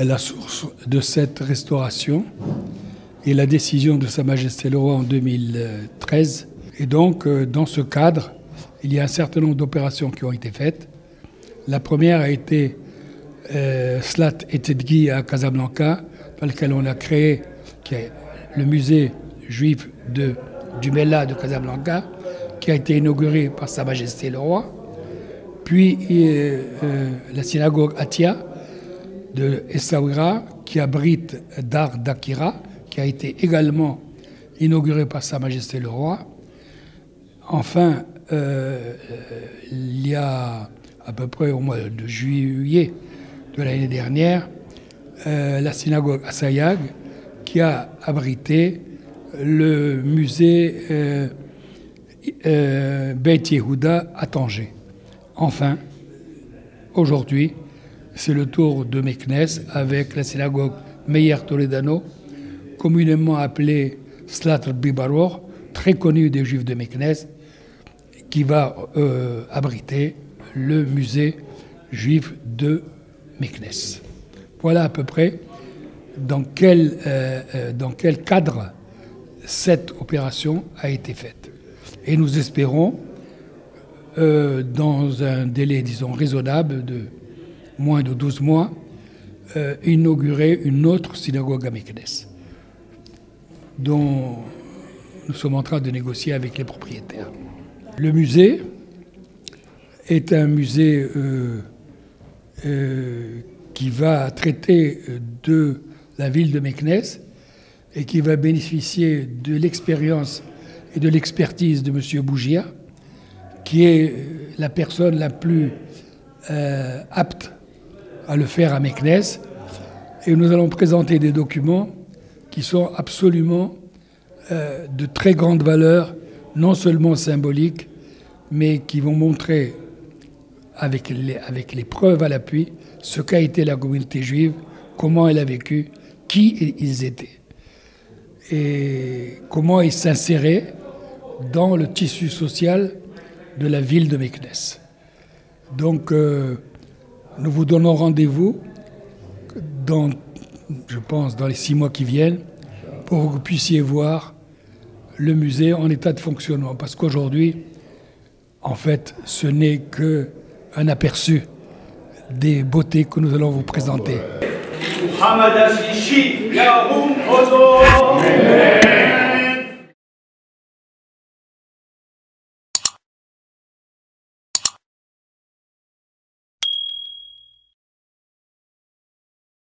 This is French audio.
La source de cette restauration est la décision de Sa Majesté le Roi en 2013. Et donc, euh, dans ce cadre, il y a un certain nombre d'opérations qui ont été faites. La première a été euh, Slat et Tedgi à Casablanca, dans lequel on a créé le musée juif du Mella de Casablanca, qui a été inauguré par Sa Majesté le Roi. Puis euh, la synagogue Atia de Essaouira, qui abrite Dar d'Akira, qui a été également inauguré par Sa Majesté le Roi. Enfin, euh, il y a à peu près au mois de juillet de l'année dernière, la synagogue Assayag, qui a abrité le musée euh, euh, Beit Yehuda à Tanger. Enfin, aujourd'hui, c'est le tour de Meknes avec la synagogue Meir Toledano, communément appelée Slatr Bibaror, très connue des Juifs de Meknes, qui va euh, abriter le musée juif de Meknes. Voilà à peu près dans quel, euh, euh, dans quel cadre cette opération a été faite. Et nous espérons, dans un délai, disons, raisonnable de moins de 12 mois, inaugurer une autre synagogue à Meknes, dont nous sommes en train de négocier avec les propriétaires. Le musée est un musée qui va traiter de la ville de Meknes et qui va bénéficier de l'expérience et de l'expertise de M. Bougia, qui est la personne la plus euh, apte à le faire à Meknes. Et nous allons présenter des documents qui sont absolument euh, de très grande valeur, non seulement symboliques, mais qui vont montrer, avec les, avec les preuves à l'appui, ce qu'a été la communauté juive, comment elle a vécu qui ils étaient et comment ils s'inséraient dans le tissu social de la ville de Meknes. Donc, euh, nous vous donnons rendez-vous dans, je pense, dans les six mois qui viennent, pour que vous puissiez voir le musée en état de fonctionnement. Parce qu'aujourd'hui, en fait, ce n'est qu'un aperçu des beautés que nous allons vous présenter.